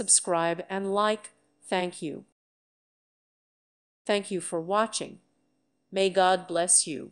Subscribe and like. Thank you. Thank you for watching. May God bless you.